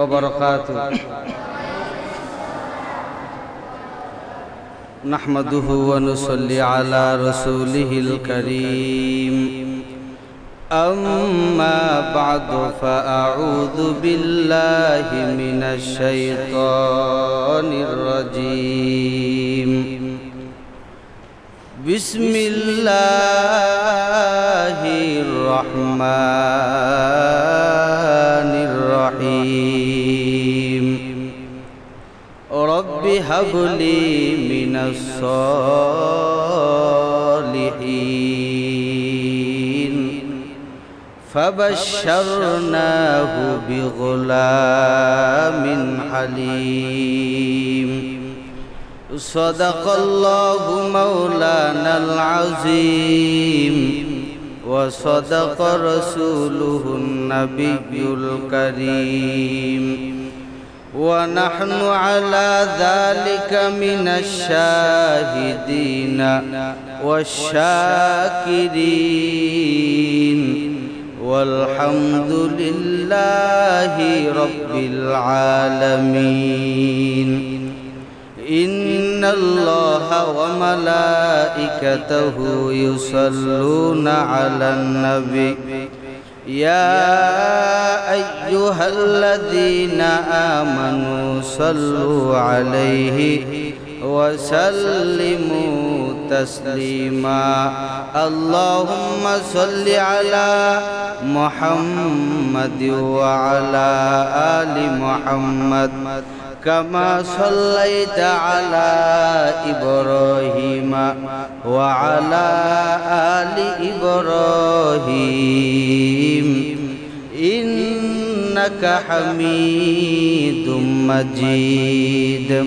وبركاته. نحمده ونصلي على رسوله الكريم. أما بعد فأعوذ بالله من الشيطان الرجيم. بسم الله الرحمن الرحيم. رب هب لي من الصالحين. فبشرناه بغلام حليم. صدق الله مولانا العظيم. وصدق رسوله النبي الكريم. ونحن على ذلك من الشاهدين والشاكرين. والحمد لله رب العالمين. إن الله وملائكته يصلون على النبي. يا أيها الذين آمنوا صلوا عليه وسلموا تسليما. اللهم صل على محمد وعلى آل محمد. كما صليت على إبراهيم وعلى آل إبراهيم. إنك حميد مجيد.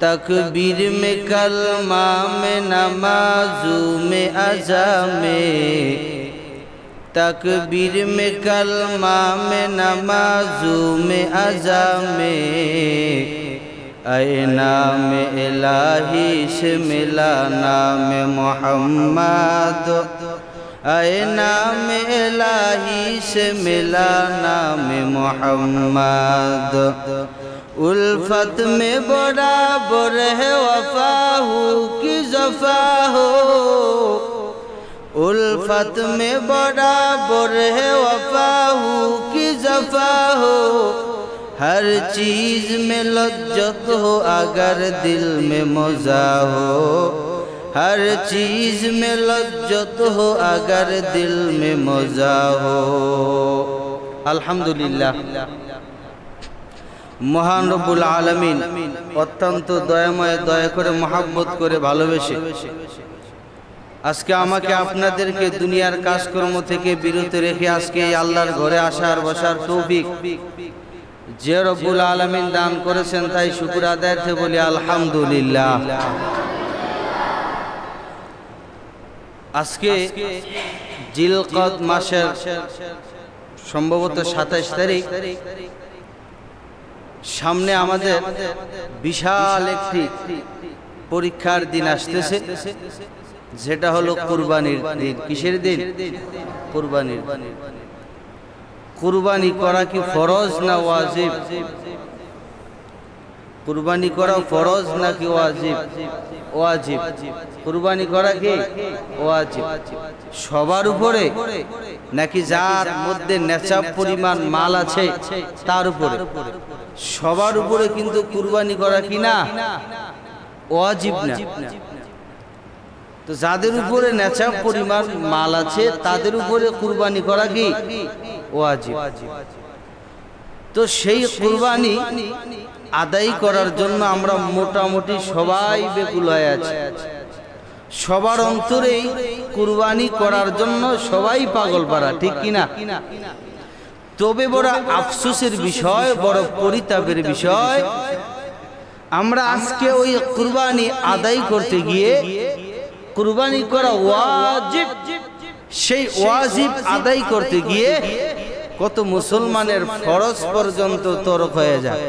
तकबीर में कलमा में नमाजू में अजा में तकबीर में कलमा में नमाजू में अजा में अय नाम इलाही से मिला नाम मोहम्मद। अय नाम इलाही से मिला नाम मोहम्मद। الفت میں برابر ہے وفا ہو کی زفا ہو۔ الفت میں برابر ہے وفا ہو کی زفا ہو۔ ہر چیز میں لجت ہو اگر دل میں مزہ ہو۔ ہر چیز میں لجت ہو اگر دل میں مزہ ہو۔ الحمدللہ۔ মহান রব্বুল আলমিন অত্যন্ত দয়াময়, দয়া করে মহাব্বত করে ভালোবেসে। আজকে আমাকে আপনাদেরকে দুনিয়ার কাজকর্ম থেকে বিরত রেখে আজকে আল্লাহর ঘরে আসার, বসার তৌফিক যে রব্বুল আলমিন দান করেছেন তাই শুকুর আদায়তে বলি, আলহামদুলিল্লাহ। আজকে জিলকদ মাসের সম্ভবত সাতাইশ তারিখ সামনে আমাদের বিশাল একটি পরীক্ষার দিন আসতেছে যেটা হলো কুরবানির দিন। কিসের দিন? কুরবানির কুরবানি করা কি ফরজ না ওয়াজিব? কুরবানি করা ফরজ নাকি ওয়াজিব? ওয়াজিব? কুরবানি করা কি? ওয়াজিব। সবার উপরে নাকি যার মধ্যে নেচাব পরিমাণ মাল আছে তার উপরে। সবার উপরে কিন্তু কুরবানি করা কি না? ওয়াজিব না। তো যাদের উপরে নেচা পরিমাণ মাল আছে তাদের উপরে কুরবানি করা কি? ওয়াজিব। তো সেই কুরবানি আদায় করার জন্য আমরা মোটামুটি সবাই বেকুল হয়ে আছি। সবার অন্তরেই কুরবানি করার জন্য সবাই পাগল পারা ঠিক কিনা তবে বড় আফসোসের বিষয় বড় পরিতাপের বিষয়। আমরা আজকে ওই কুরবানি আদায় করতে গিয়ে কুরবানি করা ওয়াজিব। সেই ওয়াজিব আদায় করতে গিয়ে কত মুসলমানের ফরজ পর্যন্ত তরক হয়ে যায়।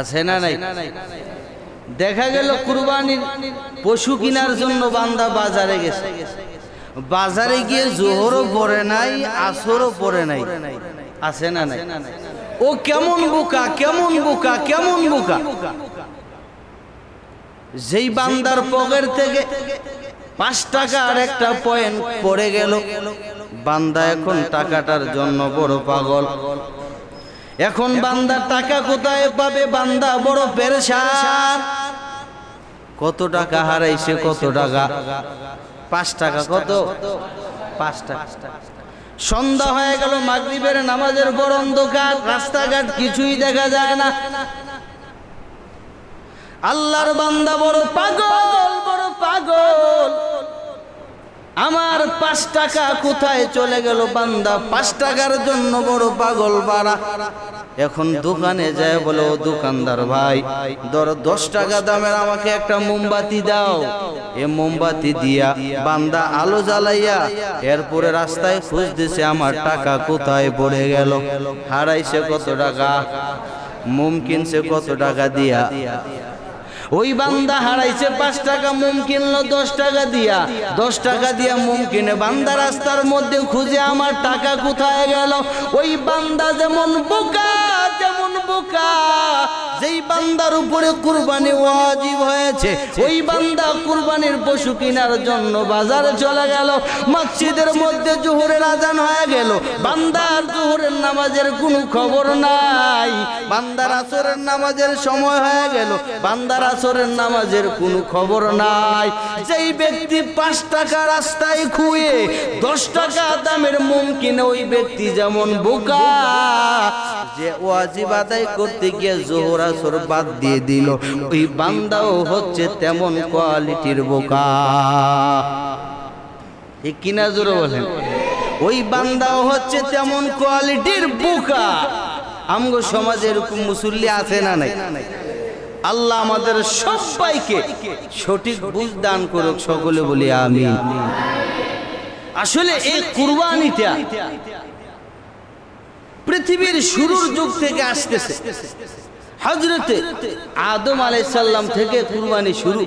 আছে না নাই? দেখা গেল কুরবানির পশু কেনার জন্য বান্দা বাজারে গেছে। বাজারে গিয়ে জোহরও পড়ে নাই আসরও পড়ে নাই। আছে না নাই? ও কেমন বোকা কেমন বোকা কেমন বোকা। যেই বান্দার পকেট থেকে পাঁচ টাকা আর একটা পয়েন্ট পড়ে গেল। বান্দা এখন টাকাটার জন্য বড় পাগল। এখন বান্দা টাকা কোথায় পাবে? বান্দা বড় পেরেশান। কত টাকা হারাইছে কত টাকা? পাঁচ টাকা, কত? পাঁচ টাকা। সন্ধ্যা হয়ে গেল, মাগরিবের নামাজের বড় অন্ধকার, রাস্তাঘাট কিছুই দেখা যায় না। আল্লাহর বান্দা বড় পাগল বড় পাগল। আমার পাঁচ টাকা কোথায় চলে গেল বান্দা? পাঁচ টাকার জন্য বড় পাগল বাড়া এখন দোকানে যায় বলো, দোকানদার ভাই, ধরো দশ টাকা দামের আমাকে একটা মোমবাতি দাও। এ মোমবাতি দিয়া বান্দা আলো জ্বালাইয়া এরপরে রাস্তায় খুঁজতেছে আমার টাকা কোথায় পড়ে গেল। হারাইছে কত টাকা? মোম কিনছে কত টাকা দিয়া? ওই বান্দা হারাইছে পাঁচ টাকা, মোম কিনলো দশ টাকা দিয়া। দশ টাকা দিয়া মোম কিনে বান্দা রাস্তার মধ্যে খুঁজে আমার টাকা কোথায় গেল? ওই বান্দা যেমন বোকা যেমন বোকা। যেই বান্দার উপরে কুরবানি ওয়াজিব হয়েছে, ওই বান্দা কুরবানির পশু কেনার জন্য বাজারে চলে গেল। মসজিদের মধ্যে জোহরের আজান হয়ে গেল। বান্দার জোহরের নামাজের কোনো খবর নাই। বান্দার আসরের নামাজের সময় হয়ে গেল। বান্দার আসরের নামাজের কোনো খবর নাই। যেই ব্যক্তি পাঁচ টাকা রাস্তায় খুঁয়ে দশ টাকা দামের মোম কিনে ওই ব্যক্তি যেমন বোকা, যে ওয়াজিব আদায় করতে গিয়ে জোহর আসর বাদ দিয়ে দিল। ওই বান্দাও হচ্ছে তেমন কোয়ালিটির বোকা। ঠিক কিনা জোরে বলেন? ওই বান্দাও হচ্ছে তেমন কোয়ালিটির বোকা। আমগো সমাজে এরকম মুসল্লি আছে না নাই? আল্লাহ আমাদের সবাইকে সঠিক বুঝ দান করুক সকলে বলি আমি আসলে এই কুরবানিটা পৃথিবীর শুরুর যুগ থেকে আসতেছে। হজরতে আদম আলাইসাল্লাম থেকে কুরবানি শুরু।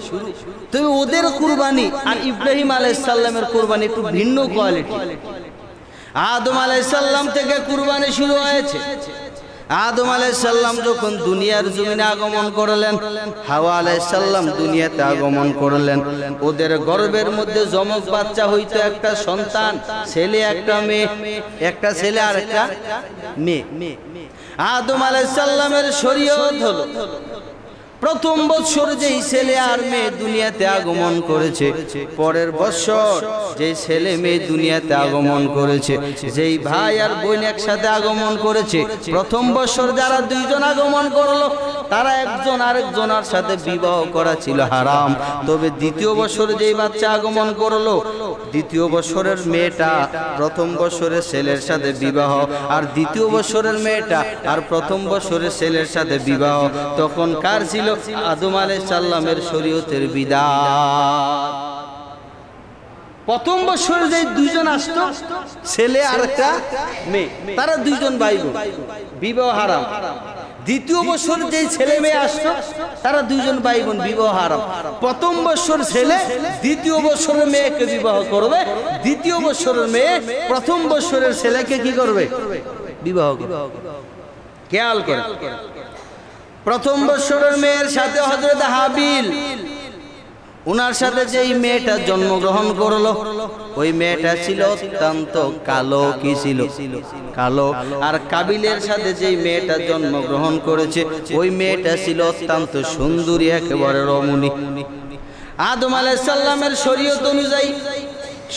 তবে ওদের কুরবানি আর ইব্রাহিম আলাইসাল্লামের কুরবানি একটু ভিন্ন কোয়ালিটি আদম আলাইসাল্লাম থেকে কুরবানি শুরু হয়েছে। আদম আলাইসাল্লাম যখন দুনিয়ার জমিনে আগমন করলেন, হাওয়া আলাইসাল্লাম দুনিয়াতে আগমন করলেন। ওদের গর্বের মধ্যে জমক বাচ্চা হইতো একটা সন্তান, ছেলে একটা মেয়ে, একটা ছেলে আর একটা মেয়ে। আদম আলাইসাল্লামের শরীয়ত হলো প্রথম বছর যেই ছেলে আর মেয়ে দুনিয়াতে আগমন করেছে, পরের বছর যেই ছেলে মেয়ে দুনিয়াতে আগমন করেছে, যেই ভাই আর বোন একসাথে আগমন করেছে, প্রথম বছর যারা দুইজন আগমন করল, তারা একজন আরেকজনের সাথে বিবাহ করা ছিল হারাম। তবে দ্বিতীয় বছর যেই বাচ্চা আগমন করল, দ্বিতীয় বছরের মেয়েটা প্রথম বছরের ছেলের সাথে বিবাহ, আর দ্বিতীয় বছরের মেয়েটা আর প্রথম বছরের ছেলের সাথে বিবাহ, তখন কার ছিল? আদম সাল্লামের শরীয়তের বিধান প্রথম বছরে যে দুইজন আসতো, ছেলে আর একটা মেয়ে, তারা দুইজন ভাই বিবাহ হারাম। দ্বিতীয় বছর যে ছেলে মেয়ে আসতো, তারা দুইজন ভাই বোন বিবাহ হারাম। প্রথম বছর ছেলে, দ্বিতীয় বছরের মেয়েকে বিবাহ করবে। দ্বিতীয় বছরের মেয়ে, প্রথম বছরের ছেলেকে কি করবে? বিবাহ করবে। খেয়াল করে। প্রথম বছরের মেয়ের সাথে হজরত হাবিল। উনার সাথে যেই মেয়েটা জন্মগ্রহণ করল, ওই মেয়েটা ছিল অত্যন্ত কালো কি ছিল? কালো। আর কাবিলের সাথে যেই মেয়েটা জন্মগ্রহণ করেছে, ওই মেয়েটা ছিল অত্যন্ত সুন্দরী, একেবারে রমণী। আদম আলাইসাল্লামের শরীয়ত অনুযায়ী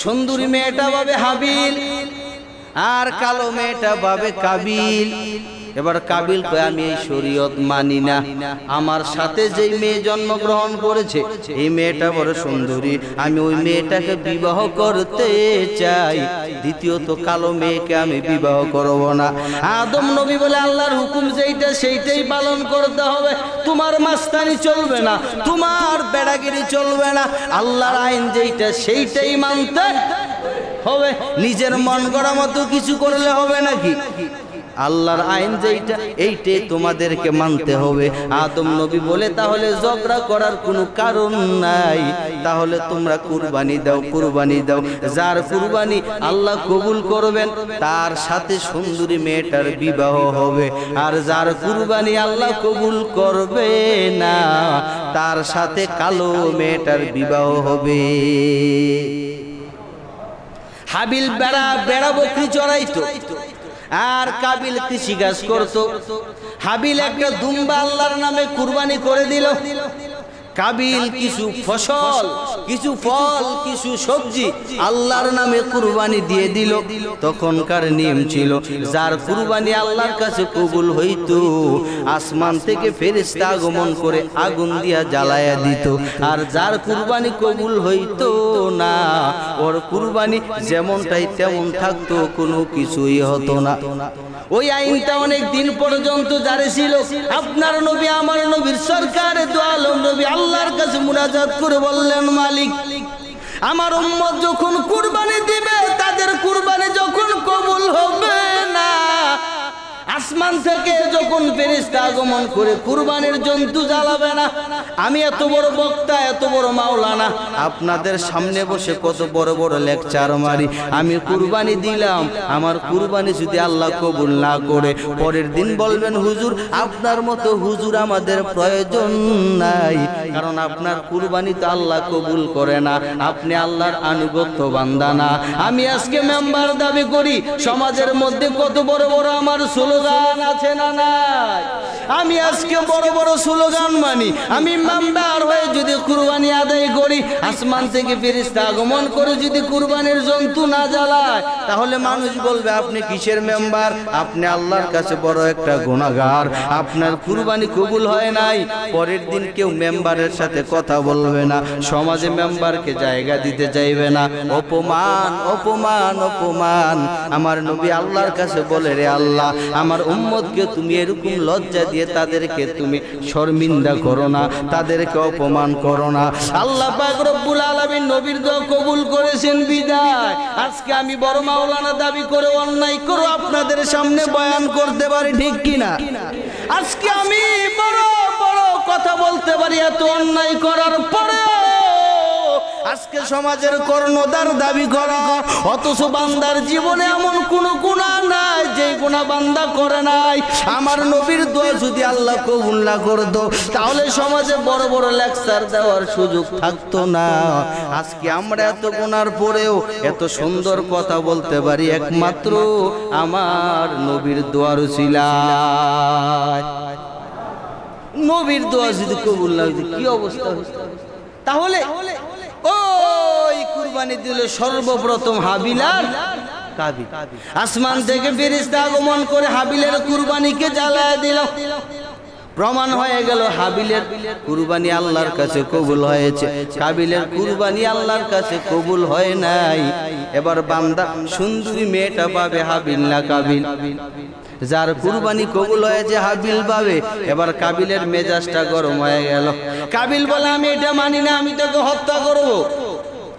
সুন্দরী মেয়েটা ভাবে হাবিল, আর কালো মেয়েটা ভাবে কাবিল। এবার কাবিল কয়, আমি এই শরীয়ত মানি না। আমার সাথে যেই মেয়ে জন্মগ্রহণ করেছে, এই মেয়েটা বড় সুন্দরী। আমি ওই মেয়েটাকে বিবাহ করতে চাই। দ্বিতীয়ত, কালো মেয়েকে আমি বিবাহ করব না। আদম নবী বলে, আল্লাহর হুকুম যেইটা, সেইটাই পালন করতে হবে। তোমার মাস্তানি চলবে না, তোমার বেড়াগিরি চলবে না। আল্লাহর আইন যেইটা, সেইটাই মানতে হবে। নিজের মন করা মতো কিছু করলে হবে নাকি? আল্লাহর আইন যেইটা, এইটাই তোমাদেরকে মানতে হবে। আদম নবী বলে, তাহলে ঝগড়া করার কোনো কারণ নাই। তাহলে তোমরা কুরবানি দাও কুরবানি দাও। যার কুরবানি আল্লাহ কবুল করবেন, তার সাথে সুন্দরী মেয়েটার বিবাহ হবে। আর যার কুরবানি আল্লাহ কবুল করবে না, তার সাথে কালো মেয়েটার বিবাহ হবে। হাবিল বেড়া বেড়া বকরি চড়াইতো আর কাবিল কৃষি কাজ করতো। হাবিল একটা দুম্বা আল্লাহর নামে কুরবানি করে দিল। কাবিল কিছু ফসল কিছু ফল কিছু সবজি আল্লাহর নামে কুরবানি দিয়ে দিল। তখনকার নিয়ম ছিল যার কুরবানি আল্লাহর কাছে কবুল হইতো। আসমান থেকে ফেরেশতা আগমন করে আগুন দিয়া জ্বালায়া দিত। আর যার কুরবানি কবুল হইতো না ওর কুরবানি যেমনটাই তেমন থাকতো কোনো কিছুই হতো না। ওই আইনটা অনেক দিন পর্যন্ত জারি ছিল। আপনার নবী, আমার নবীর সরকার নবী আল্লাহর কাছে মুনাজাত করে বললেন, মালিক, আমার উম্মত যখন কুরবানি দিবে, তাদের কুরবানি যখন কবুল হবে না আসমান থেকে যখন ফেরিস্তা আগমন করে কুরবানির জন্তু জ্বালাবে না, আমি এত বড় বক্তা, এত বড় মাওলানা, আপনাদের সামনে বসে কত বড় বড় লেকচার মারি। আমি কুরবানি দিলাম, আমার কুরবানি যদি আল্লাহ কবুল না করে, পরের দিন বলবেন, হুজুর, আপনার মতো হুজুর আমাদের প্রয়োজন নাই। কারণ আপনার কুরবানি তো আল্লাহ কবুল করে না, আপনি আল্লাহর আনুগত্য বান্দা না। আমি আজকে মেম্বার দাবি করি, সমাজের মধ্যে কত বড় বড় আমার স্লোগান আছে না নাই? আমি আজকে বড় বড় স্লোগান মানি। আমি হয়ে যদি কুরবানি আদায় করি, আসমান থেকে ফেরিস্তা আগমন করে যদি কুরবানির জন্তু না জ্বালায়, তাহলে মানুষ বলবে, আপনি কিসের মেম্বার? আপনি আল্লাহর কাছে বড় একটা গুণাগার আপনার কুরবানি কবুল হয় নাই। পরের দিন কেউ মেম্বারের সাথে কথা বলবে না। সমাজে মেম্বারকে জায়গা দিতে চাইবে না। অপমান অপমান অপমান। আমার নবী আল্লাহর কাছে বলে, রে আল্লাহ, আমার উম্মতকে তুমি এরকম লজ্জা দিয়ে তাদেরকে তুমি শর্মিন্দা করো না, তাদেরকে অপমান করো না। আল্লাহ রব্বুল আলামিন নবীর দোয়া কবুল করেছেন, বিদায়। আজকে আমি বড় মাওলানা দাবি করে, অন্যায় করো আপনাদের সামনে বয়ান করতে পারি, ঠিক কিনা? আজকে আমি বড় বড় কথা বলতে পারি, এত অন্যায় করার পরেও আজকে সমাজের কর্ণদার দাবি করা, অথচ বান্দার জীবনে এমন কোন গুণা নাই যে গুণা বান্দা করে নাই। আমার নবীর দোয়া যদি আল্লাহ কবুল না করতো, তাহলে সমাজে বড় বড় লেকচার দেওয়ার সুযোগ থাকতো না। আজকে আমরা এত গুণার পরেও এত সুন্দর কথা বলতে পারি, একমাত্র আমার নবীর দোয়ার ছিলায় নবীর দোয়া যদি কবুল হইতো, কি অবস্থা? তাহলে কুরবানি দিল সর্বপ্রথম হাবিলার আসমান থেকে ফেরেশতা আগমন করে হাবিলের কুরবানিকে জ্বালায় দিল। প্রমাণ হয়ে গেল হাবিলের কুরবানি আল্লাহর কাছে কবুল হয়েছে। কাবিলের কুরবানি আল্লাহর কাছে কবুল হয় নাই। এবার বান্দা সুন্দরী মেয়েটা পাবে হাবিল না কাবিল? যার কুরবানি কবুল হয়েছে, হাবিল পাবে। এবার কাবিলের মেজাজটা গরম হয়ে গেল। কাবিল বলে, আমি এটা মানি না, আমি তোকে হত্যা করব।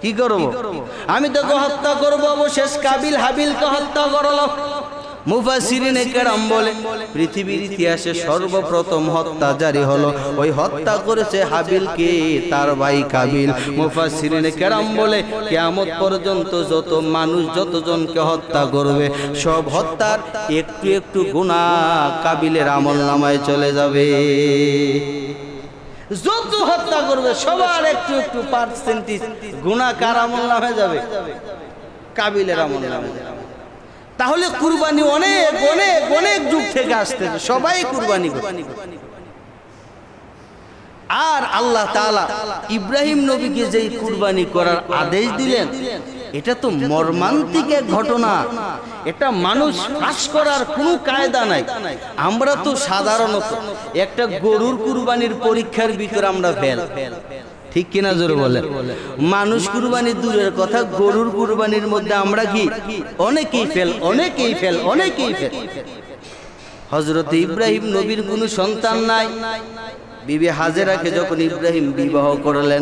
কি করব? আমি তোকে হত্যা করব অবশেষ কাবিল হাবিলকে হত্যা করল। মুফাসিরিনে কেরাম বলে পৃথিবীর ইতিহাসে সর্বপ্রথম হত্যা জারি হলো। ওই হত্যা করেছে হাবিলকে তার ভাই কাবিল। মুফাসিরিনে কেরাম বলে কেয়ামত পর্যন্ত যত মানুষ যতজনকে হত্যা করবে সব হত্যার একটু একটু গুণা কাবিলের আমল নামায় চলে যাবে। যত হত্যা করবে, সবার একটু একটু পার্সেন্টেজ গুণা কার আমল নামে যাবে। কাবিলের আমল নামে তাহলে কুরবানি অনেক অনেক অনেক যুগ থেকে আসতেছে। সবাই কুরবানি করে আর আল্লাহ তাআলা ইব্রাহিম নবীকে যেই কুরবানি করার আদেশ দিলেন এটা তো মর্মান্তিক এক ঘটনা। এটা মানুষ ফাঁস করার কোনো কায়দা নাই। আমরা তো সাধারণত একটা গরুর কুরবানির পরীক্ষার ভিতরে আমরা ফেল। ঠিক কিনা জোরে বলে মানুষ কুরবানি দূরের কথা গরুর কুরবানির মধ্যে আমরা কি? অনেকেই ফেল অনেকেই ফেল অনেকেই ফেল। হজরত ইব্রাহিম নবীর কোনো সন্তান নাই। বিবি হাজেরাকে যখন ইব্রাহিম বিবাহ করলেন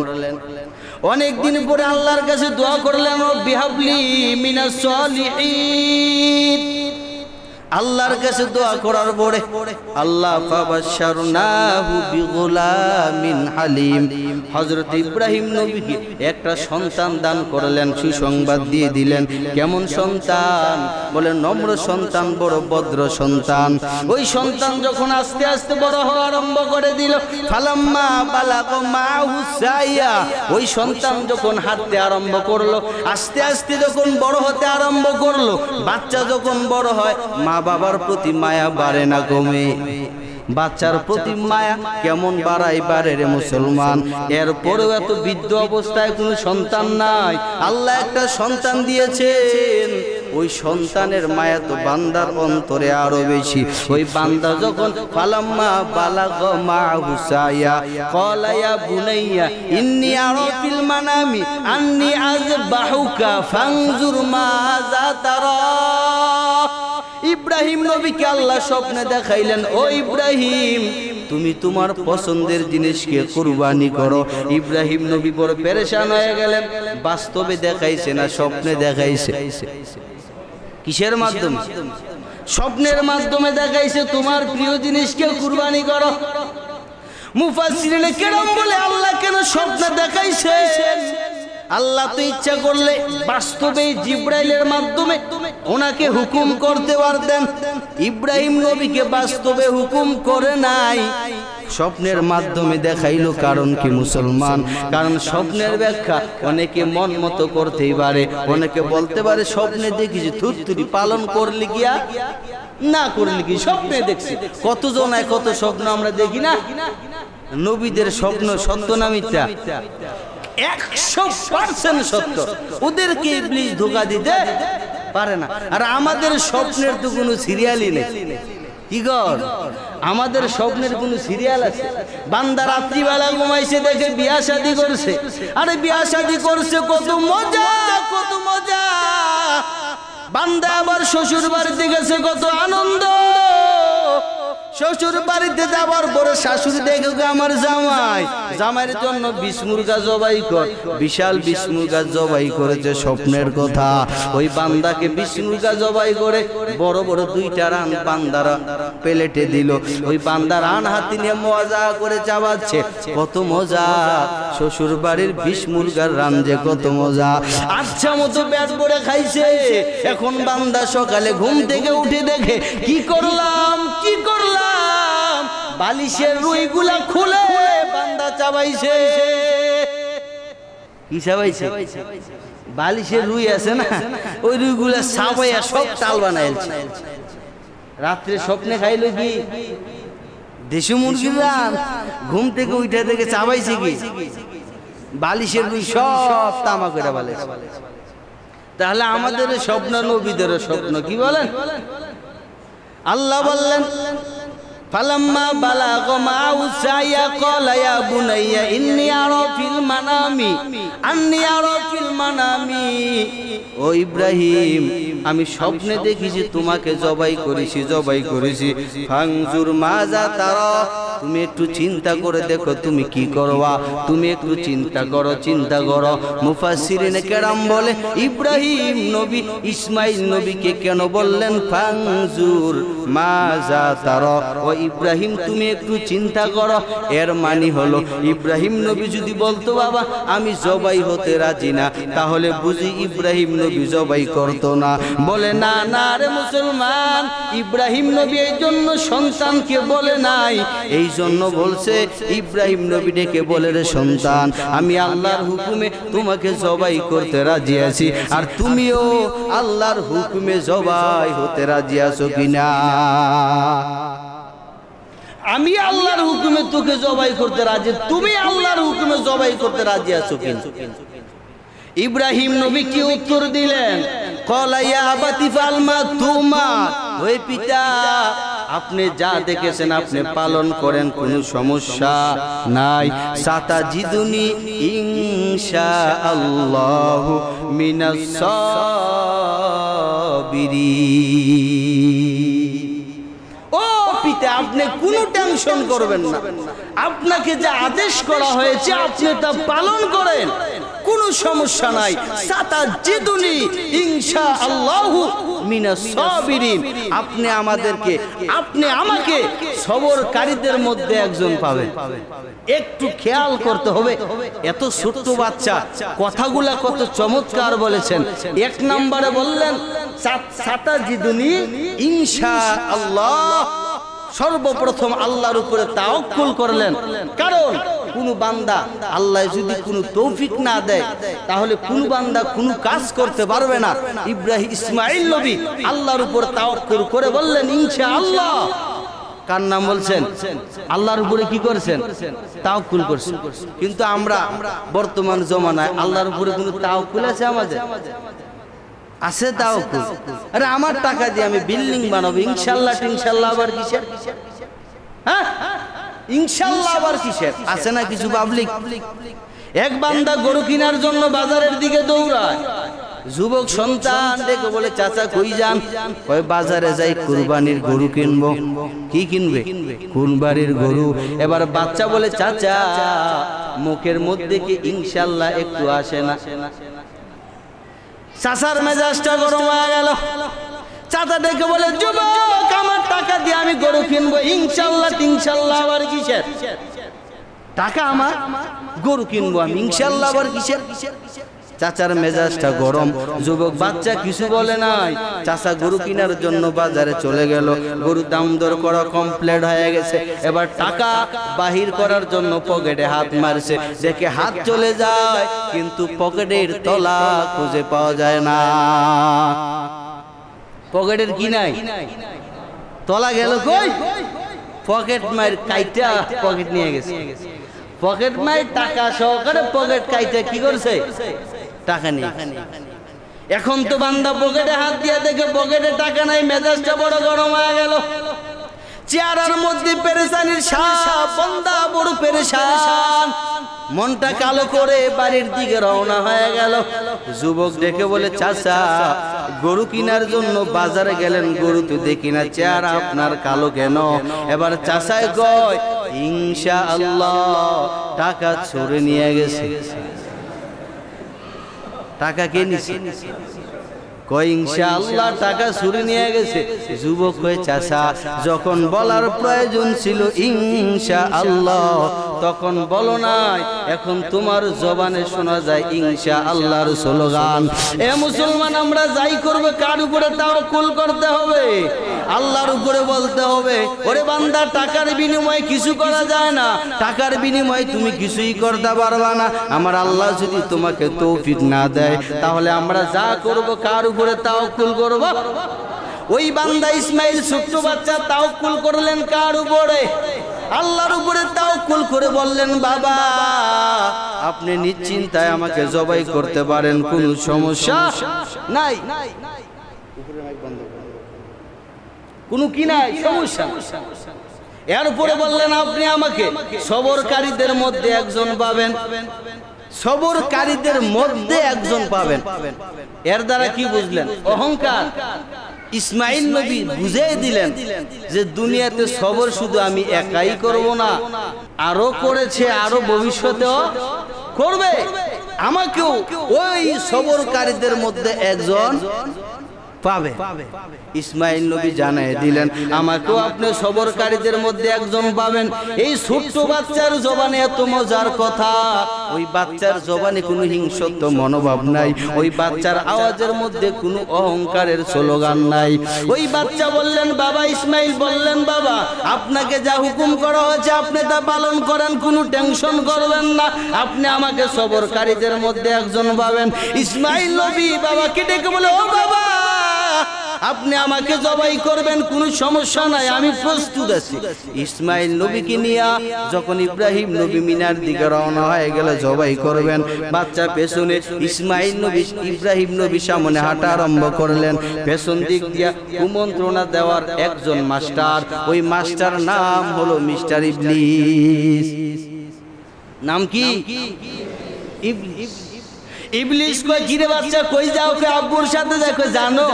অনেক দিন পরে আল্লাহর কাছে দোয়া করলাম বিহাবলি মিনা সলিহিন। আল্লাহর কাছে দোয়া করার পরে, আল্লাহ হালিম। হযরত ইব্রাহিম নবীকে একটা সন্তান দান করলেন, সুসংবাদ দিয়ে দিলেন। কেমন সন্তান? বলে, নম্র সন্তান, বড় ভদ্র সন্তান। ওই সন্তান যখন আস্তে আস্তে বড় হওয়া আরম্ভ করে দিল, ফালাম্মা বালাগ মাহু সাইয়া। ওই সন্তান যখন হাঁটতে আরম্ভ করল, আস্তে আস্তে যখন বড় হতে আরম্ভ করল, বাচ্চা যখন বড় হয়, মা বাবার প্রতি মায়া বাড়ে না কমে বাচ্চার প্রতি মায়া কেমন বাড়াই বাড়ে রে মুসলমান। এরপরেও এত বৃদ্ধ অবস্থায় কোনো সন্তান নাই। আল্লাহ একটা সন্তান দিয়েছেন। ওই সন্তানের মায়া তো বান্দার অন্তরে আরও বেশি। ওই বান্দা যখন, ফালাম্মা বালাগ মা হুসাইয়া কলায়া বুনাইয়া, ইন্নি আরও ফিল মানামি, আন্নি আজ বাহুকা ফাংজুর মাজা তারা। ইব্রাহিম নবীকে আল্লাহ স্বপ্নে দেখাইলেন, ও ইব্রাহিম, তুমি তোমার পছন্দের জিনিসকে কুরবানি করো। ইব্রাহিম নবী বড় পেরেশান হয়ে গেলেন, বাস্তবে দেখাইছে না, স্বপ্নে দেখাইছে। কিসের মাধ্যমে? স্বপ্নের মাধ্যমে দেখাইছে, তোমার প্রিয় জিনিসকে কুরবানি করো। মুফাসসিরিনে কেরম বলে, আল্লাহ কেন স্বপ্নে দেখাইছে? আল্লাহ তো ইচ্ছা করলে বাস্তবে জিব্রাইলের মাধ্যমে ওনাকে হুকুম করতে পারতেন। ইব্রাহিম নবীকে বাস্তবে হুকুম করে নাই। স্বপ্নের মাধ্যমে দেখাইলো কারণ কি মুসলমান? কারণ স্বপ্নের ব্যাখ্যা অনেকে মন মতো করতেই পারে, অনেকে বলতে পারে স্বপ্নে দেখেছি থুরথুরি পালন করলি গিয়া না করলি কি? স্বপ্নে দেখছি। কত জনায় কত স্বপ্ন আমরা দেখি না? নবীদের স্বপ্ন সত্য না মিথ্যা? একশো পার্সেন্ট সত্য। ওদেরকে ইবলিশ ধোকা দিতে পারে না। আর আমাদের স্বপ্নের তো কোনো সিরিয়ালই নেই। কি গর আমাদের স্বপ্নের কোনো সিরিয়াল আছে? বান্দা রাত্রিবেলা ঘুমাইছে, দেখে বিয়া শাদি করছে। আরে বিয়া শাদি করছে, কত মজা কত মজা। বান্দা আবার শ্বশুর বাড়িতে গেছে, কত আনন্দ। শ্বশুর বাড়িতে যাবার পরে শাশুড়ি দেখে আমার জামাই। জামাইয়ের জন্য বিষ মুরগা জবাই কর। বিশাল বিষ মুরগা জবাই করেছে স্বপ্নের কথা। ওই বান্দাকে বিষ মুরগা জবাই করে বড় বড় দুইটা রান বান্দারা প্লেটে দিল। ওই বান্দা রান হাতি নিয়ে মজা করে চাবাচ্ছে। কত মজা। শ্বশুর বাড়ির বিষ মুরগার রান যে কত মজা। আচ্ছা মতো পেট পরে খাইছে। এখন বান্দা সকালে ঘুম থেকে উঠে দেখে, কি করলাম? কি করলাম? বালিশের রুইগুলা খুলে বান্দা চাবাইছে। কি চাবাইছে? বালিশের রুই আছে না? ওই রুইগুলা চাবাইয়া সব চাল বানাইছে রাত্রে স্বপ্নে খাইলো কি? দেশি মুরগির ঘুম থেকে উঠে থেকে চাবাইছে কি? বালিশের রুই সব তামা করে বালিশ তাহলে আমাদের স্বপ্ন নবীদের স্বপ্ন, কি বলেন? আল্লাহ বললেন বালাগ মাউ সাইয়া ক্বালা ইয়া বুনাইয়া, ইন্নী আরা ফিল মানামি, আন্নী আরা ফিল মানামি। ও ইব্রাহিম, আমি স্বপ্নে দেখেছি, তোমাকে জবাই করেছি জবাই করেছি। ফাংজুর মাজা তারা, তুমি একটু চিন্তা করে দেখো, তুমি কি করবা? তুমি একটু চিন্তা করো চিন্তা করো। মুফাসসিরিনে কেরাম বলে, ইব্রাহিম নবী, ইসমাইল নবীকে কেন বললেন ফাংজুর মাজা তারা? ও ইব্রাহিম, তুমি একটু চিন্তা করো। এর মানি হলো, ইব্রাহিম নবী যদি বলতো, বাবা, আমি জবাই হতে রাজি না। তাহলে বুঝি ইব্রাহিম নবী জবাই করতো না। বলে, না না রে মুসলমান, ইব্রাহিম নবী এই জন্য সন্তানকে বলে নাই। এই জন্য বলছে, ইব্রাহিম নবী ডেকে বলে রে সন্তান, আমি আল্লাহর হুকুমে তোমাকে জবাই করতে রাজি আছি। আর তুমিও আল্লাহর হুকুমে জবাই হতে রাজি আছো কিনা? আমি আল্লাহর হুকুমে তোকে জবাই করতে রাজি। তুমি আল্লাহর হুকুমে জবাই করতে রাজি আছো কিন্তু। ইব্রাহিম নবী কি উত্তর দিলেন? ওই পিতা আপনি যা দেখেছেন আপনি পালন করেন কোনো সমস্যা নাই। সাতা জিদুনি ইনশা আল্লাহ মিনাস পিতা আপনি কোনো টেনশন করবেন না। আপনাকে যে আদেশ করা হয়েছে, আপনি তা পালন করেন। কোনো সমস্যা নাই। সাতা জিদুনি ইনশা আল্লাহু মিনাস সাবিরিন। আপনি আমাদেরকে, আপনি আমাকে সবরকারীদের মধ্যে একজন পাবেন। একটু খেয়াল করতে হবে। এত ছোট্ট বাচ্চা, কথাগুলা কত চমৎকার বলেছেন। এক নম্বরে বললেন, সাতা জিদুনি ইনশা আল্লাহ সর্বপ্রথম আল্লাহর উপরে তাওকুল করলেন। কারণ কোন বান্দা আল্লাহ যদি কোনো তৌফিক না দেয়, তাহলে কোন বান্দা কোনো কাজ করতে পারবে না। ইব্রাহিম ইসমাইল নবী আল্লাহর উপর তাওকুল করে বললেন ইনশা আল্লাহ কার নাম বলছেন? আল্লাহর উপরে কি করেছেন? তাওকুল করছেন। কিন্তু আমরা বর্তমান জমানায় আল্লাহর উপরে কোনো তাওকুল আছে আমাদের? আছে তাও আরে আমার টাকা দিয়ে আমি বিল্ডিং বানাবো, ইনশাল্লাহ ইনশাল্লাহ আবার কিসের? হ্যাঁ? ইনশাল্লাহ আবার কিসের? আছে না কিছু পাবলিক এক বান্দা গরু কেনার জন্য বাজারের দিকে দৌড়ায়। যুবক সন্তান দেখে বলে, চাচা, কই যান? কয়, বাজারে যাই, কুরবানির গরু কিনবো। কি কিনবে? কুরবানির গরু। এবার বাচ্চা বলে, চাচা, মুখের মধ্যে কি ইনশাল্লাহ একটু আসে না? চাচার মেজাজটা গরম হয়ে গেল। চাচা ডেকে বলে, যুবক, আমার টাকা দিয়ে আমি গরু কিনবো। ইনশাল্লাহ তিনশাল্লাহ আবার কিসের? টাকা আমার, গরু কিনবো আমি। ইনশাল্লাহ আবার কিসের? চাচার মেজাজটা গরম। যুবক, বাচ্চা কিছু বলে নাই। চাচা গরু কেনার জন্য বাজারে চলে গেল। গরু দাম দর করা কমপ্লিট হয়ে গেছে। এবার টাকা বাহির করার জন্য পকেটে হাত মারছে। দেখে হাত চলে যায়। কিন্তু পকেটের তলা খুঁজে পাওয়া যায় না। পকেটের কি নাই? তলা গেল কই? পকেট মায়ের কাইটা পকেট নিয়ে গেছে। পকেট মায়ের টাকা সহকারে পকেট কাইটা কি করছে? টাকা নিয়ে এখন তো বান্দা পকেটে হাত দিয়ে দেখে পকেটে টাকা নাই, মেজাজটা বড় গরম হয়ে গেল। চেয়ারের মধ্যে পেরেশানির সাপ বন্দা বড় পেরেশান। মনটা কালো করে বাড়ির দিকে রওনা হয়ে গেল। যুবক ডেকে বলে, চাচা, গরু কেনার জন্য বাজারে গেলেন, গরু তো দেখি না। চেয়ার আপনার কালো কেন? এবার চাচায় গয় ইনশা আল্লাহ টাকা ছড়ে নিয়ে গেছে। টাকা কে নিছে? কয়, ইনশাআল্লাহ টাকা চুরি নিয়ে গেছে। যুবক হয়ে চাষা যখন বলার প্রয়োজন ছিল ইনশা আল্লাহ তখন বলো নাই, এখন তোমার জবানে শোনা যায় ইনশা আল্লাহর স্লোগান। এ মুসলমান, আমরা যাই করবে, কার উপরে তাও কুল করতে হবে? আল্লাহর উপরে বলতে হবে। ওরে বান্দা, টাকার বিনিময়ে কিছু করা যায় না। টাকার বিনিময়ে তুমি কিছুই করতে পারবা না। আমার আল্লাহ যদি তোমাকে তৌফিক না দেয়, তাহলে আমরা যা করব, কার উপরে তাওকুল করব? ওই বান্দা ইসমাইল ছোট্ট বাচ্চা তাওকুল করলেন কার উপরে? আল্লাহর উপরে তাওকুল করে বললেন, বাবা, আপনি নিশ্চিন্তায় আমাকে জবাই করতে পারেন, কোনো সমস্যা নাই। কোনো কি নাই, সমস্যা এরপরে বললেন আপনি আমাকে, সবরকারীদের মধ্যে একজন পাবেন, সবরকারীদের মধ্যে একজন পাবেন। এর দ্বারা কি বুঝলেন? অহংকার। ইসমাইল নবী বুঝিয়ে দিলেন যে দুনিয়াতে সবর শুধু আমি একাই করব না, আরও করেছে, আরও ভবিষ্যতেও করবে। আমাকেও ওই সবরকারীদের মধ্যে একজন পাবে। ইসমাইল নবী জানাই দিলেন, আমাকেও আপনি সবরকারীদের মধ্যে একজন পাবেন। এই ছোট্ট বাচ্চার জবানে এত মজার কথা। ওই বাচ্চার জবানে কোনো হিংসত্ব, মনোভাব নাই। ওই বাচ্চার আওয়াজের মধ্যে কোনো অহংকারের স্লোগান নাই। ওই বাচ্চা বললেন, বাবা, ইসমাইল বললেন, বাবা, আপনাকে যা হুকুম করা হয়েছে, আপনি তা পালন করেন, কোনো টেনশন করবেন না। আপনি আমাকে সবরকারীদের মধ্যে একজন পাবেন। ইসমাইল নবী বাবাকে ডেকে বলে, ও বাবা আপনি আমাকে জবাই করবেন কোনো সমস্যা নাই আমি প্রস্তুত আছি। ইসমাইল নবীকে নিয়ে যখন ইব্রাহিম নবী মিনার দিকে রওনা হয়ে গেল জবাই করবেন। বাচ্চা পেছনে ইসমাইল নবী ইব্রাহিম নবী সামনে হাঁটা আরম্ভ করলেন। পেছন দিক দিয়া কুমন্ত্রণা দেওয়ার একজন মাস্টার। ওই মাস্টার নাম হলো মিস্টার ইবলিস। নাম কি? ইবলিস। ইবলিস কই কিরে বাচ্চা কই যাও কে? আব্বুর সাথে দেখো জানো?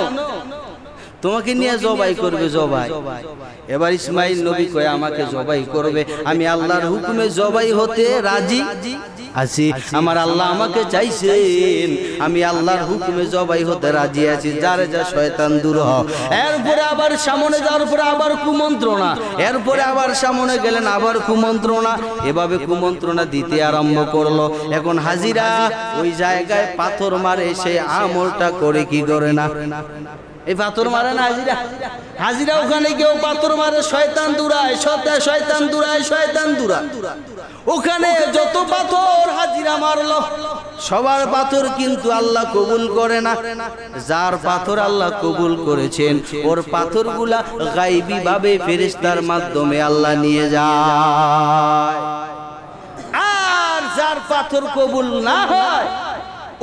তোমাকে নিয়ে জবাই করবে জবাই। এবার ইসমাইল নবী কয়ে আমাকে জবাই করবে। আমি আল্লাহর হুকুমে জবাই হতে রাজি। আছি। আমার আল্লাহ আমাকে চাইছেন। আমি আল্লাহর হুকুমে জবাই হতে রাজি আছি। যারে যা শয়তান দূর হ এরপরে আবার সামনে যাওয়ার পরে আবার কুমন্ত্রণা। এরপরে আবার সামনে গেলেন আবার কুমন্ত্রণা। এভাবে কুমন্ত্রণা দিতে আরম্ভ করল। এখন হাজিরা ওই জায়গায় পাথর মারে সে আমলটা করে কি করে না? এই পাথর মারে না, হাজিরা। হাজিরা ওখানে কেউ পাথর মারে, শয়তান দূরায় সত্যা শয়তান দূরায়, শয়তান দূরা ওখানে যত পাথর হাজিরা মারলো, সবার পাথর কিন্তু আল্লাহ কবুল করে না। যার পাথর আল্লাহ কবুল করেছেন, ওর পাথরগুলা গাইবি ভাবে ফেরেশতার মাধ্যমে আল্লাহ নিয়ে যায়। আর যার পাথর কবুল না হয়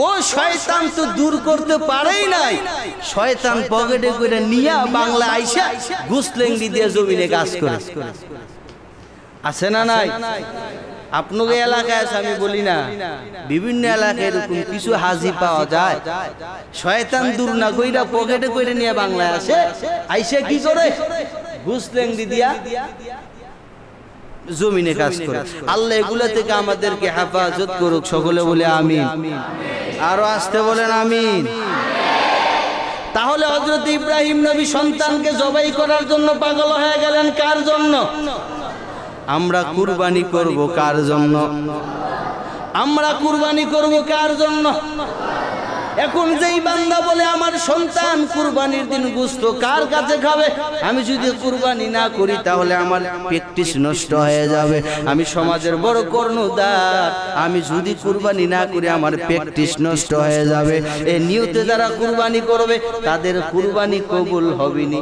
ও শয়তান তো দূর করতে পারেই নাই। শয়তান পকেটে করে নিয়া বাংলা আইসা গুসলেঙ্গি দিয়ে জমিনে কাজ করে। আছে না নাই? আপনাকে এলাকায় আছে, আমি বলি না। বিভিন্ন এলাকায় এরকম কিছু হাজি পাওয়া যায়। শয়তান দূর না কইরা পকেটে কইরা নিয়ে বাংলায় আসে, আইসা কি করে? গুসলেঙ্গি দিয়া জমিনে কাজ করে। আল্লাহ এগুলা থেকে আমাদেরকে হেফাজত করুক, সকলে বলে আমিন। আরও আসতে বলেন আমিন। তাহলে হজরত ইব্রাহিম নবী সন্তানকে জবাই করার জন্য পাগল হয়ে গেলেন কার জন্য? আমরা কুরবানি করব কার জন্য? আমরা কুরবানি করব কার জন্য? এখন যেই বান্দা বলে, আমার সন্তান কুরবানির দিন গুস্ত, কার কাছে খাবে? আমি যদি কুরবানি না করি, তাহলে আমার প্র্যাকটিস নষ্ট হয়ে যাবে। আমি সমাজের বড় কর্ণদার আমি যদি কুরবানি না করি, আমার প্র্যাকটিস নষ্ট হয়ে যাবে। এ নিয়তে যারা কুরবানি করবে, তাদের কুরবানি কবুল হবেনি।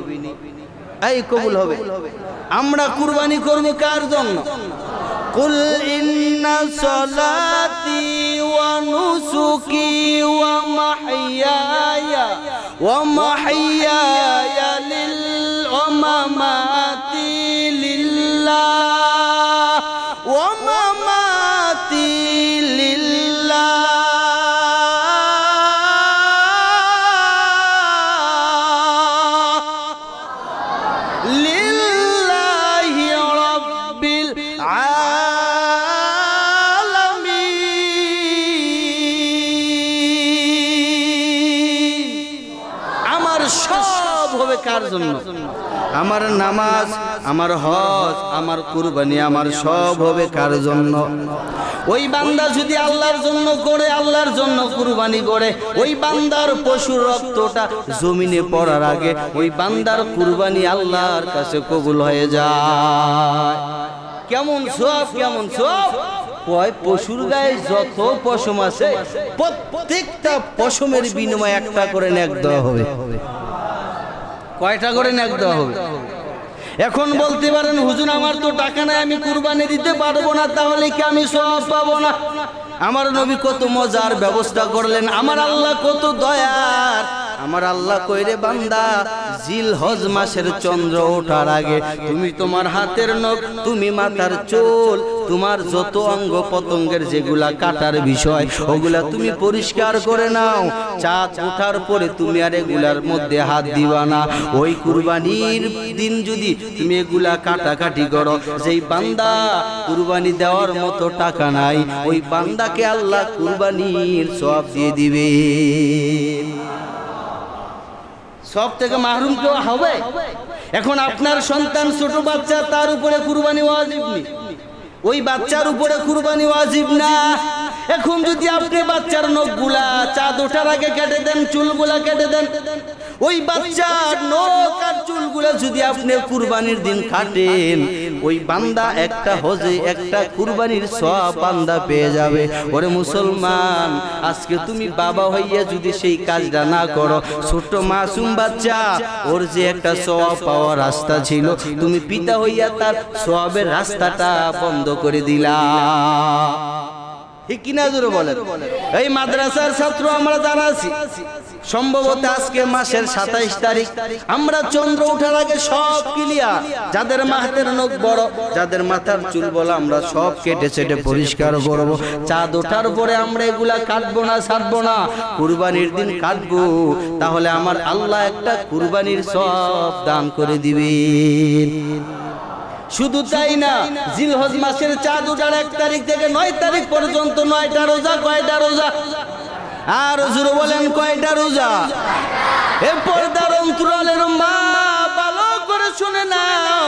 এই কবুল হবে। আমরা কুরবানি করব কার জন্য? কুল ইন্না সলাতি ونسكي ومحياي ومحياي لل ومماتي لله সব হবে কার জন্য? আমার নামাজ আমার হজ আমার কুরবানি আমার সব হবে কার জন্য? ওই বান্দা যদি আল্লাহর জন্য করে আল্লাহর জন্য কুরবানি করে ওই বান্দার পশুর রক্তটা জমিনে পড়ার আগে ওই বান্দার কুরবানি আল্লাহর কাছে কবুল হয়ে যায়। কেমন সব কেমন সব? কয় পশুর গায়ে যত পশম আছে, প্রত্যেকটা পশমের বিনিময়ে একটা করে নেক দেওয়া হবে। কয়টা করে নেক দেওয়া হবে? এখন বলতে পারেন, হুজুর, আমার তো টাকা নাই, আমি কুরবানি দিতে পারব না, তাহলে কি আমি সব পাবো না? আমার নবী কত মজার ব্যবস্থা করলেন, আমার আল্লাহ কত দয়ার। আমার আল্লাহ কইরে বান্দা, জিল হজ মাসের চন্দ্র ওঠার আগে তুমি তোমার হাতের নখ, তুমি মাথার চুল, তোমার যত অঙ্গ পতঙ্গের যেগুলা কাটার বিষয়, ওগুলা তুমি পরিষ্কার করে নাও। চাঁদ ওঠার পরে তুমি আর এগুলার মধ্যে হাত দিবা না। ওই কুরবানির দিন যদি তুমি এগুলা কাটাকাটি করো, যেই বান্দা কুরবানি দেওয়ার মতো টাকা নাই, ওই বান্দাকে আল্লাহ কুরবানির সব দিয়ে দিবে। সব থেকে মাহরুম কেউ হবে? এখন আপনার সন্তান ছোট বাচ্চা, তার উপরে কুরবানি ওয়াজিব ওই বাচ্চার উপরে কুরবানি ওয়াজিব না। এখন যদি আপনি বাচ্চার নখগুলা চাঁদ ওঠার আগে কেটে দেন, চুলগুলা কেটে দেন ওই বাচ্চার নখ আর চুলগুলো যদি আপনি কুরবানির দিন কাটেন ওই বান্দা একটা হজে একটা কুরবানির সব বান্দা পেয়ে যাবে। ওরে মুসলমান, আজকে তুমি বাবা হইয়া যদি সেই কাজটা না করো ছোট মাসুম বাচ্চা, ওর যে একটা সব পাওয়ার রাস্তা ছিল, তুমি পিতা হইয়া তার সবের রাস্তাটা বন্ধ করে দিলা। এই মাদ্রাসার ছাত্র আমরা যারা সম্ভবত আজকে মাসের সাতাইশ তারিখ, আমরা চন্দ্র ওঠার আগে সব ক্লিয়ার যাদের মাথার নখ বড়, যাদের মাথার চুল বলো আমরা সব কেটে চেটে পরিষ্কার করব। চাঁদ ওঠার পরে আমরা এগুলা কাটবো না, ছাড়বো না। কুরবানির দিন কাটবো, তাহলে আমার আল্লাহ একটা কুরবানির সব দান করে দিবেন। শুধু তাই না, জিলহজ মাসের চাঁদ উঠার এক তারিখ থেকে নয় তারিখ পর্যন্ত নয়টা রোজা, কয়টা রোজা? আর জুরু বলেন কয়টা রোজা? এরপর তার অন্তরালের মা শুনে নাও।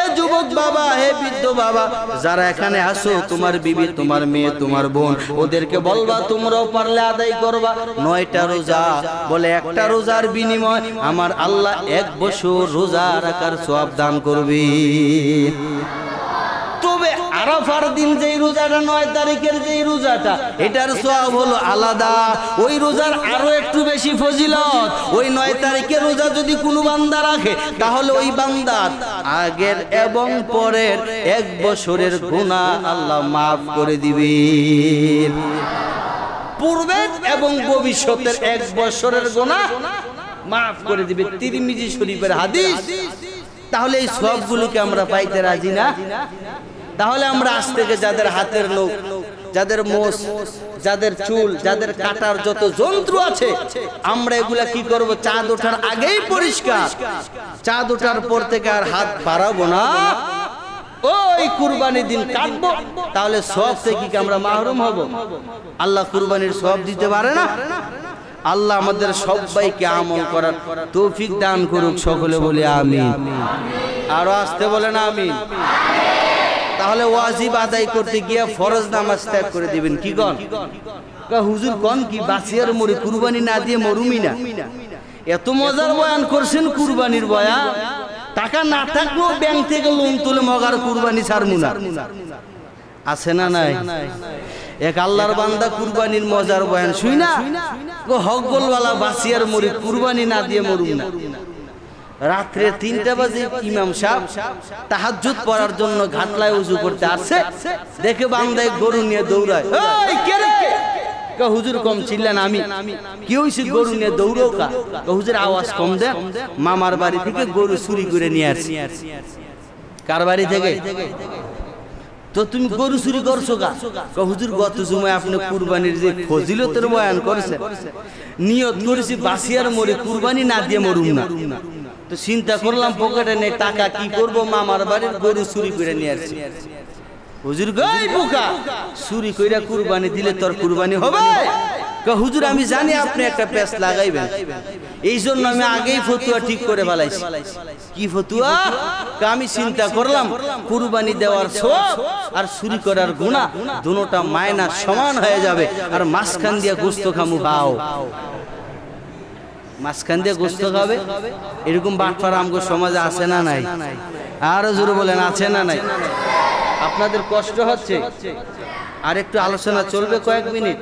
এ যুবক বাবা, হে বৃদ্ধ বাবা, যারা এখানে আসো তোমার বিবি, তোমার মেয়ে, তোমার বোন, ওদেরকে বলবা, তোমরাও পারলে আদায় করবা। নয়টা রোজা বলে একটা রোজার বিনিময় আমার আল্লাহ এক বছর রোজা রাখার সব দান করবে। তবে আরাফার দিন যেই রোজাটা নয় তারিখের যেই রোজাটা, এটার সব হলো আলাদা। ওই রোজার আরও একটু বেশি ফজিলত। ওই নয় তারিখের রোজা যদি কোনো বান্দা রাখে, তাহলে ওই বান্দার আগের এবং পরের এক বছরের গুনাহ আল্লাহ মাফ করে দিবেন পূর্বের এবং ভবিষ্যতের এক বছরের গোনা মাফ করে দিবে তিরমিজি শরীফের হাদিস। তাহলে এই সবগুলোকে আমরা পাইতে রাজি না? তাহলে আমরা আজ থেকে যাদের হাতের লোক, যাদের মোষ, যাদের চুল, যাদের কাটার যত যন্ত্র আছে, আমরা এগুলা কি করব? চাঁদ ওঠার আগেই পরিষ্কার। চাঁদ ওঠার পর থেকে আর হাত বাড়াবো না। ওই কুরবানির দিন কাটবো, তাহলে সব থেকে কি আমরা মাহরুম হব? আল্লাহ কুরবানির সব দিতে পারে না? আল্লাহ আমাদের সবাইকে আমল করার তৌফিক দান করুক সকলে বলে আমিন। আরও আসতে বলে বলেন আমিন। তাহলে ওয়াজিব আদায় করতে গিয়ে ফরজ নামাজ ত্যাগ করে দিবেন। কি গন হুজুর কন কি বাসিয়ার মরে কুরবানি না দিয়ে মরুমি না? এত মজার বয়ান করছেন কুরবানির বয়ান টাকা না থাকলেও ব্যাংক থেকে লোন তুলে মগার কুরবানি ছাড়মু না। আছে না নাই? এক আল্লাহর বান্দা কুরবানির মজার বয়ান শুই না? গো হকগোলওয়ালা বাসিয়ার মরি কুরবানি না দিয়ে মরুম না। রাত্রে তিনটা বাজে ইমাম সাহেব তাহাজ্জুদ পড়ার জন্য ঘাটলায় উজু করতে আসছে দেখে বান্দায় গরু নিয়ে দৌড়ায়। হুজুর কম ছিলেন আমি। কি হইছে গরু নিয়ে দৌড়ো কা? হুজুর আওয়াজ কম দে, মামার বাড়ি থেকে গরু চুরি করে নিয়ে আসছি। কার বাড়ি থেকে? তো তুমি গরু চুরি করছ গা হুজুর, গত জুমায় আপনি কুরবানির যে ফজিলতের বয়ান করেছে নিয়ত করেছি বাসিয়ার মরে কুরবানি না দিয়ে মরুম না। চিন্তা করলাম পকেটে নেই, টাকা কি করব? মামার বাড়ির গরু চুরি করে নিয়ে আসছি। হুজুর গই বোকা, চুরি কইরা কুরবানি দিলে তোর কুরবানি হবে? হুজুর, আমি জানি আপনি একটা প্যাস লাগাইবেন। এই জন্য আমি আগেই ফতুয়া ঠিক করে ফেলাইছি। কি ফতুয়া? আমি চিন্তা করলাম, কুরবানি দেওয়ার সব আর চুরি করার গুণা দুটোটা মায়না সমান হয়ে যাবে, আর মাঝখান দিয়ে গোস্ত খামু খাও মাঝখান দিয়ে গোস্ত খাবে এরকম বাটপাড়া আমগো সমাজে আছে না নাই? আরও জোরে বলেন আছে না নাই? আপনাদের কষ্ট হচ্ছে? আর একটু আলোচনা চলবে কয়েক মিনিট।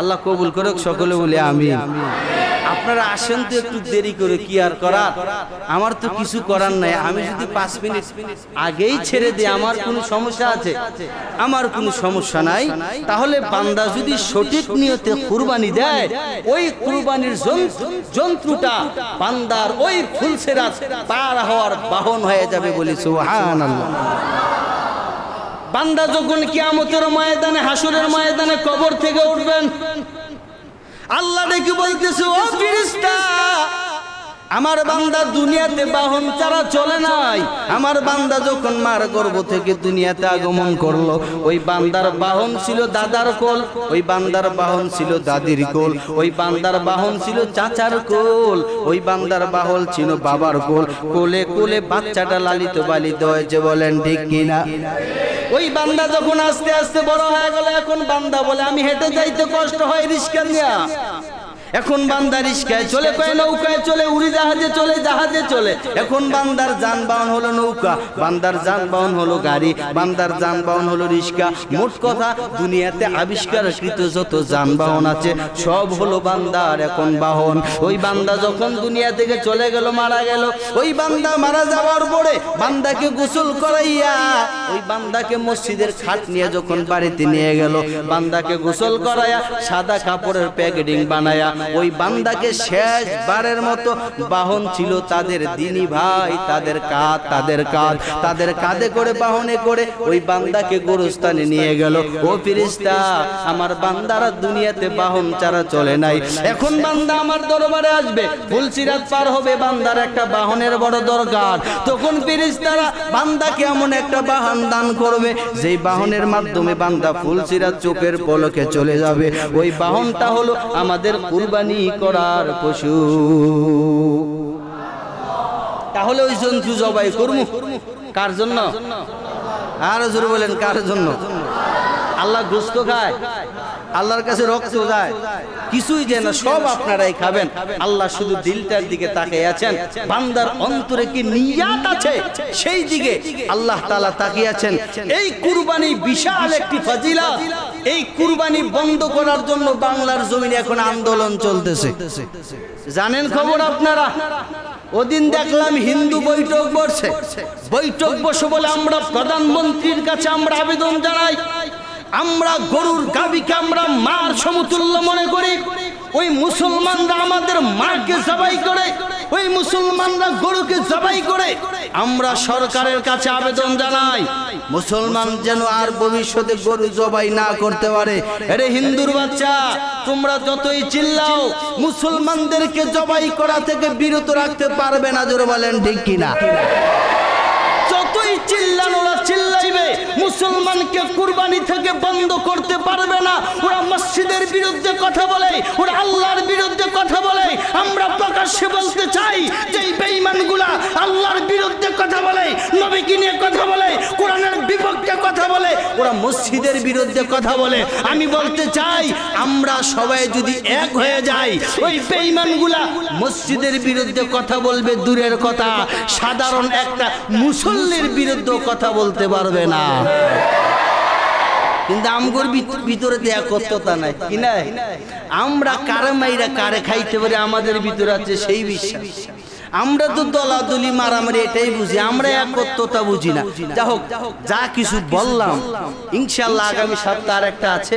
আল্লাহ কবুল করুক সকলে বলে আমি আপনারা আসেন তো একটু দেরি করে, কি আর করার? আমার তো কিছু করার নাই। আমি যদি পাঁচ মিনিট আগেই ছেড়ে দিই, আমার কোনো সমস্যা আছে? আমার কোনো সমস্যা নাই। তাহলে বান্দা যদি সঠিক নিয়তে কুরবানি দেয়, ওই কুরবানির যন্ত্র- যন্ত্রটা বান্দার ওই ফুলসেরা পার হওয়ার বাহন হয়ে যাবে বলি সুবহানাল্লাহ। বান্দা যখন কিয়ামতের ময়দানে হাসুরের ময়দানে কবর থেকে উঠবেন আল্লাহ ডেকে বলতেছে, ও ফিরিস্তা, আমার বান্দা দুনিয়াতে বাহন ছাড়া চলে নাই। আমার বান্দা যখন মার গর্ভ থেকে দুনিয়াতে আগমন করল, ওই বান্দার বাহন ছিল দাদার কোল, ওই বান্দার বাহন ছিল দাদির কোল, ওই বান্দার বাহন ছিল চাচার কোল, ওই বান্দার বাহন ছিল বাবার কোল। কোলে কোলে বাচ্চাটা লালিত পালিত হয়েছে বলেন ঠিক কিনা? ওই বান্দা যখন আস্তে আস্তে বড় হয়ে গেল, এখন বান্দা বলে, আমি হেঁটে যাইতে কষ্ট হয়, রিস্কা এখন বান্দা রিস্কায় চলে কয় নৌকায় চলে উড়ি জাহাজে চলে জাহাজে চলে। এখন বান্দার যানবাহন হলো নৌকা বান্দার যানবাহন হলো গাড়ি বান্দার যানবাহন হলো রিস্কা মোট কথা দুনিয়াতে আবিষ্কারকৃত যত যানবাহন আছে সব হলো বান্দার এখন বাহন। ওই বান্দা যখন দুনিয়া থেকে চলে গেল মারা গেল ওই বান্দা মারা যাওয়ার পরে বান্দাকে গোসল করাইয়া ওই বান্দাকে মসজিদের খাট নিয়ে যখন বাড়িতে নিয়ে গেল বান্দাকে গোসল করাইয়া সাদা কাপড়ের প্যাকেটিং বানায়া ওই বান্দাকে শেষবারের মতো বাহন ছিল তাদের দিনী ভাই, তাদের কাঁধ তাদের কাঁধ তাদের কাঁধে করে বাহনে করে ওই বান্দাকে গোরস্থানে নিয়ে গেল। ও ফিরিস্তা, আমার বান্দারা দুনিয়াতে বাহন ছাড়া চলে নাই। এখন বান্দা আমার দরবারে আসবে। ফুলসিরাত পার হবে, বান্দার একটা বাহনের বড় দরকার। তখন ফিরিস্তারা বান্দাকে এমন একটা বাহন দান করবে, যেই বাহনের মাধ্যমে বান্দা ফুলসিরাত চোখের পলকে চলে যাবে। ওই বাহনটা হলো আমাদের কুরবানি করার পশু। তাহলে ওই জন্তু জবাই করব কার জন্য? আর জোরে বলেন, কার জন্য? আল্লাহ গোস্ত খায়, আল্লাহর কাছে রক্ত যায়, কিছুই যে না, সব আপনারাই খাবেন। আল্লাহ শুধু দিলটার দিকে তাকিয়ে আছেন। বান্দার অন্তরে কি নিয়াত আছে? সেই দিকে আল্লাহ তাআলা তাকিয়ে আছেন। এই কুরবানি বিশাল একটি ফাজিলা এই কুরবানি বন্ধ করার জন্য বাংলার জমিনে এখন আন্দোলন চলতেছে। জানেন খবর আপনারা? ওদিন দেখলাম হিন্দু বৈঠক বসে। বৈঠক বসে বলে আমরা প্রধানমন্ত্রীর কাছে আমরা আবেদন জানাই। আমরা গরুর গাবিকে আমরা মার সমতুল্য মনে করি। ওই মুসলমানরা আমাদের মাকে জবাই করে, ওই মুসলমানরা গরুকে জবাই করে। আমরা সরকারের কাছে আবেদন জানাই, মুসলমান যেন আর ভবিষ্যতে গরু জবাই না করতে পারে। আরে হিন্দুর বাচ্চা, তোমরা যতই চিল্লাও, মুসলমানদেরকে জবাই করা থেকে বিরত রাখতে পারবে না, জোরে বলেন ঠিক কিনা? যতই চিল্লানোরা চিল্লাইবে মুসলমানকে কুরবানি থেকে বন্ধ করতে পারবে না। ওরা মসজিদের বিরুদ্ধে কথা বলে, ওরা আল্লাহর বিরুদ্ধে কথা বলে। আমরা প্রকাশ্যে বলতে চাই যে বেঈমানগুলা আল্লাহর বিরুদ্ধে কথা বলে, নবীকে নিয়ে কথা বলে, কোরআনের বিপক্ষে কথা বলে, ওরা মসজিদের বিরুদ্ধে কথা বলে। আমি বলতে চাই, আমরা সবাই যদি এক হয়ে যাই, ওই বেঈমানগুলা মসজিদের বিরুদ্ধে কথা বলবে দূরের কথা, সাধারণ একটা মুসল্লির বিরুদ্ধে কথা বলতে পারবে না। কিন্তু আমগর ভিত- ভিতরে দেয়া একত্রতা নাই, কি নাই? আমরা কারে মাইরা কারে খাইতে পারি, আমাদের ভিতরে আছে সেই বিশ্বাস। আমরা তো দলাদলি, মারামারি এটাই বুঝি, আমরা একত্রতা বুঝি না। যা হোক, যা কিছু বললাম ইনশাল্লাহ আগামী সপ্তাহ একটা আছে।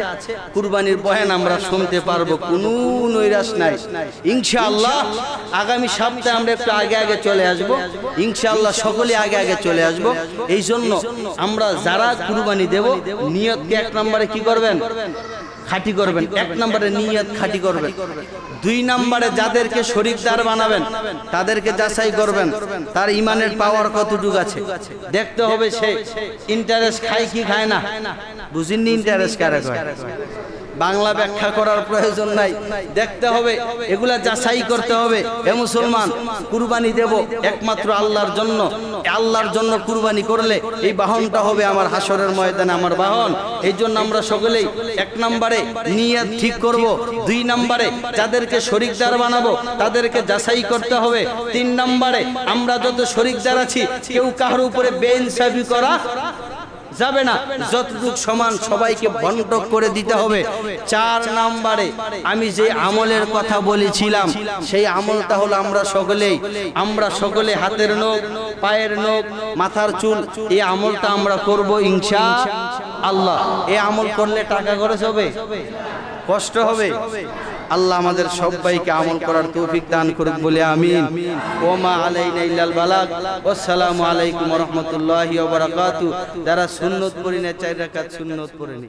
কুরবানির বয়ান আমরা শুনতে পারব, কোনো নৈরাশ নাই। ইনশাআল্লাহ আগামী সপ্তাহে আমরা একটু আগে আগে চলে আসব। ইনশাআল্লাহ সকলে আগে আগে চলে আসব। এই জন্য আমরা যারা কুরবানি দেব, নিয়তকে এক নম্বরে কি করবেন? খাঁটি করবেন এক নম্বরে নিয়ত খাটি করবেন। দুই নম্বরে যাদেরকে শরিকদার বানাবেন তাদেরকে যাচাই করবেন। তার ইমানের পাওয়ার কতটুকু আছে? দেখতে হবে সে ইন্টারেস্ট খায় কি খায় না। বুঝিনি ইন্টারেস্ট কারা কয়? বাংলা ব্যাখ্যা করার প্রয়োজন নাই। দেখতে হবে, এগুলা যাচাই করতে হবে। এ মুসলমান, কুরবানি দেব একমাত্র আল্লাহর জন্য। আল্লাহর জন্য কুরবানি করলে এই বাহনটা হবে আমার হাসরের ময়দানে আমার বাহন। এই জন্য আমরা সকলেই এক নম্বরে নিয়ত ঠিক করব, দুই নম্বরে যাদেরকে শরিকদার বানাবো, তাদেরকে যাচাই করতে হবে। তিন নম্বরে আমরা যত শরিকদার আছি, কেউ কারোর উপরে বেইনসাফি করা যাবে না। যতটুক সমান সবাইকে বন্টক করে দিতে হবে। চার নাম্বারে আমি যে আমলের কথা বলেছিলাম, সেই আমলটা হলো আমরা সকলেই, আমরা সকলে হাতের নখ, পায়ের নখ, মাথার চুল, এই আমলটা আমরা করব ইনশা আল্লাহ। এই আমল করলে টাকা খরচ হবে? কষ্ট হবে? আল্লাহ আমাদের সবাইকে আমল করার তৌফিক দান করুক বলে আমিন। ওমা আলাইনা ইল্লাল বালাগ। আসসালামু আলাইকুম ওয়া রাহমাতুল্লাহি ওয়া বারাকাতু। যারা সুন্নত পড়ি না চার রাকাত সুন্নত পড়ে নি।